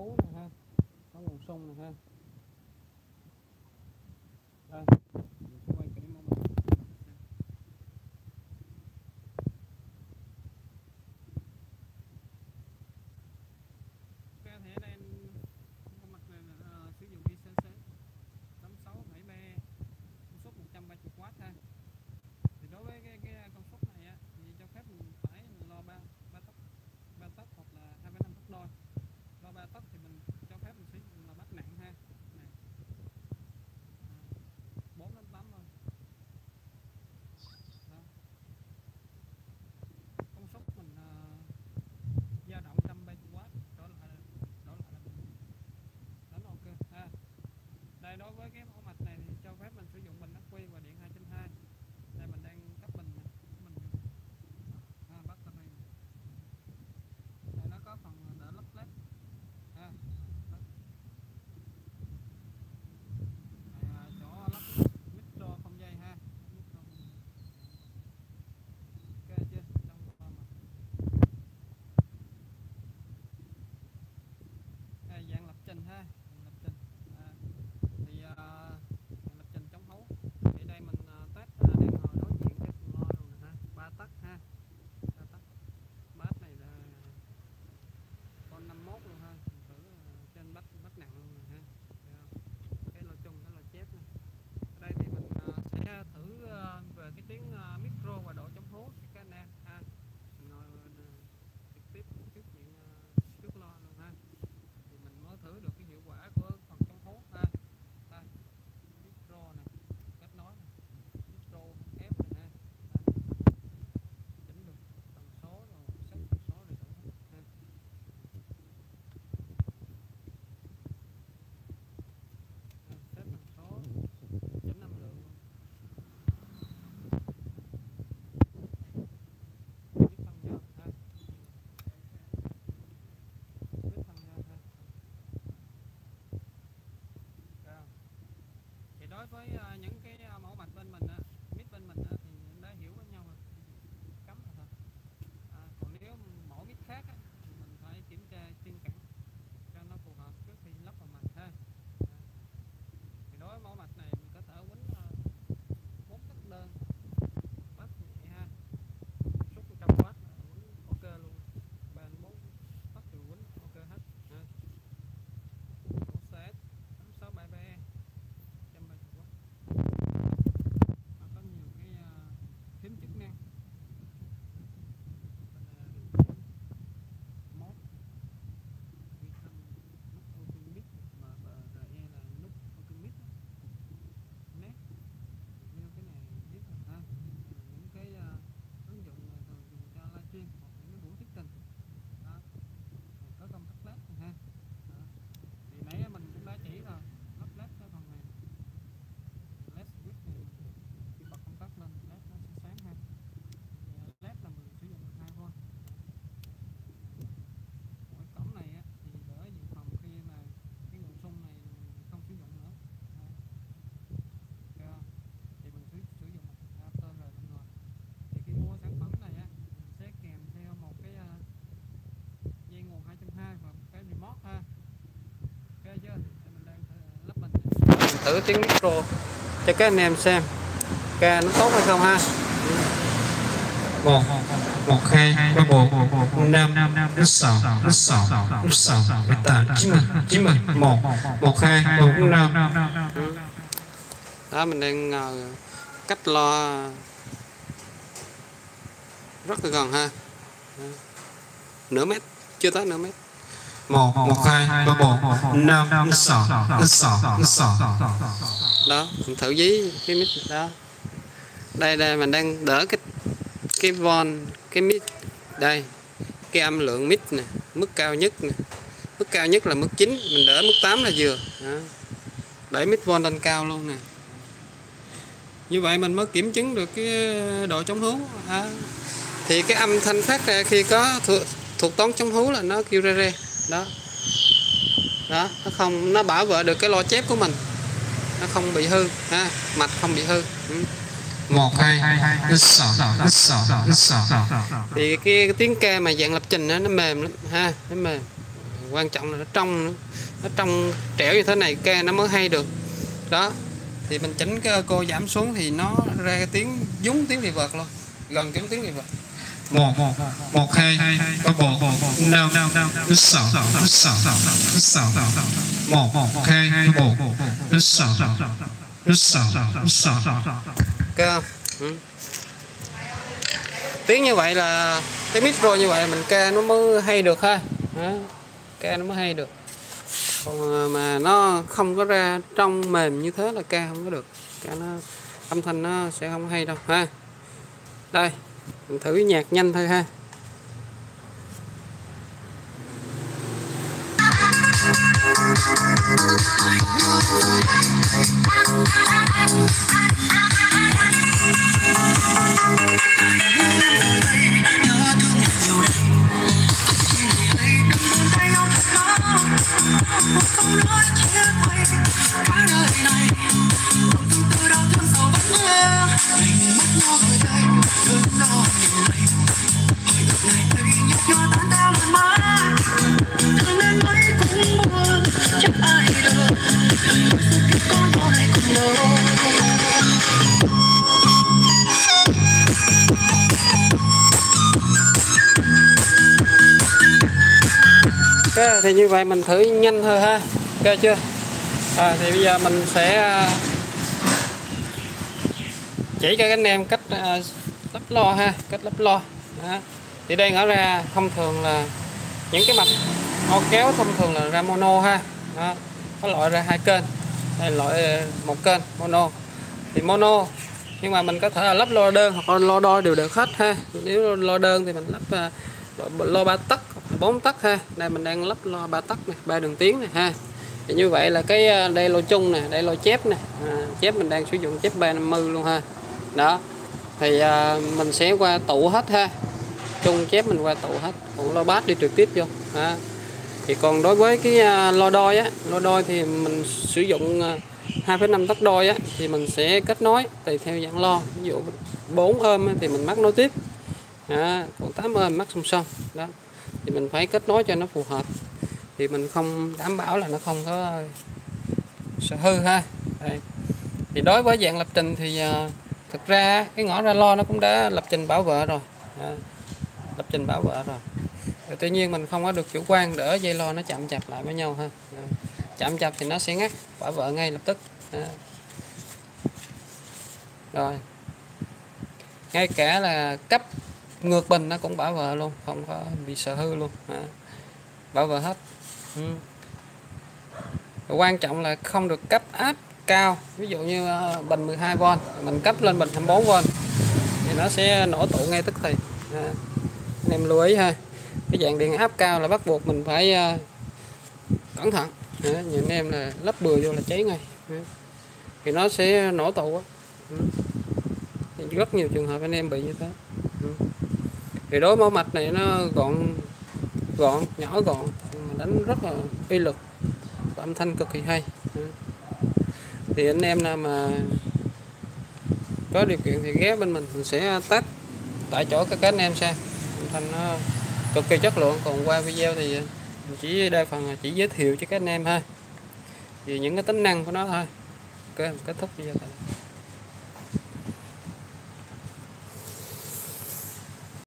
hú nè ha. Có nguồn sông này ha. Đây. với ờ, những thử tiếng micro cho các anh em xem. Ca nó tốt hay không ha? Một một hai ba bốn năm năm sáu năm sáu năm sáu tám chín chín một một hai bốn năm. Đó mình đang cách lo rất là gần ha. Nửa mét chưa tới nửa mét một một hai ba bốn năm sáu sáu sáu đó mình thử dí cái mic đó. Đây đây mình đang đỡ cái cái von cái mic. Đây cái âm lượng mic nè mức cao nhất nè. Mức cao nhất là mức 9 mình đỡ mức 8 là vừa. Đó. đẩy mic von lên cao luôn nè. Như vậy mình mới kiểm chứng được cái độ chống hú. À. thì cái âm thanh phát ra khi có thuộc, thuộc toán chống hú là nó kêu re re đó. Đó nó không nó bảo vệ được cái lo chép của mình. Nó không bị hư ha mạch không bị hư. Ừ. một hai hai hai thì cái tiếng ca mà dạng lập trình đó, nó mềm lắm ha nó mềm. Quan trọng là nó trong nó trong trẻo như thế này ca nó mới hay được. Đó thì mình chỉnh cái cô giảm xuống thì nó ra tiếng dúng tiếng reverb luôn gần giống tiếng reverb một một, hai, có một, năm, thứ sáu thứ sáu thứ sáu. Một một hai một một một thứ sáu thứ sáu thứ sáu. Cơ ừ. tiếng như vậy là, cái micro như vậy mình ca nó mới hay được ha. Ừ. Đó. ca nó mới hay được. Còn ờ, mà nó không có ra trong mềm như thế là ca không có được. Ca nó, âm thanh nó sẽ không hay đâu ha. Đây mình thử nhạc nhanh thôi ha. Ok, thì như vậy mình thử nhanh thôi ha. Ok chưa? À, thì bây giờ mình sẽ à, chỉ cho các anh em cách à, lắp lo ha cách lắp lo. Đó. thì đây ngỡ ra thông thường là những cái mạch o kéo thông thường là ra mono ha. Đó. có loại ra hai kênh. Đây loại ờ, một kênh mono. Thì mono nhưng mà mình có thể là lắp lo đơn hoặc lo đôi đều được hết ha. Nếu lo đơn thì mình lắp ờ, lo ba tấc bốn tấc ha. Đây mình đang lắp lo ba tấc này ba đường tiếng này ha. Thì như vậy là cái ờ, đây lô chung nè đây lô chép nè. À, chép mình đang sử dụng chép 350 luôn ha. Đó thì à, mình sẽ qua tụ hết ha. Chung chép mình qua tụ hết. Còn lo bát đi trực tiếp vô. À. thì còn đối với cái à, lo đôi á lo đôi thì mình sử dụng à, 2,5 tấc đôi á thì mình sẽ kết nối tùy theo dạng lo. Ví dụ 4 ôm thì mình mắc nối tiếp. À, còn 8 ôm mắc song song. Đó. Thì mình phải kết nối cho nó phù hợp. Thì mình không đảm bảo là nó không có sợ hư ha. Đây. thì đối với dạng lập trình thì uh, thực ra cái ngõ ra lo nó cũng đã lập trình bảo vệ rồi à, lập trình bảo vệ rồi. rồi tuy nhiên mình không có được chủ quan để dây lo nó chạm chạp lại với nhau ha à, chạm chạp thì nó sẽ ngắt bảo vệ ngay lập tức à. rồi ngay cả là cấp ngược bình nó cũng bảo vệ luôn không có bị sợ hư luôn à. bảo vệ hết ừ. quan trọng là không được cấp áp cao ví dụ như ờ, bình 12V mình cấp lên bình 24V thì nó sẽ nổ tụ ngay tức thì à. anh em lưu ý ha cái dạng điện áp cao là bắt buộc mình phải ờ, cẩn thận à, nhìn em là lắp bừa vô là cháy ngay à. thì nó sẽ nổ tụ á ừ, rất nhiều trường hợp anh em bị như thế ừ, thì đối mẫu mạch này nó gọn gọn nhỏ gọn mà đánh rất là uy lực và âm thanh cực kỳ hay thì anh em nào mà có điều kiện thì ghé bên mình mình sẽ test tại chỗ các anh em xem. Thành nó cực kỳ chất lượng. Còn qua video thì mình chỉ đa phần chỉ giới thiệu cho các anh em thôi. Vì những cái tính năng của nó thôi. Ok kết thúc video này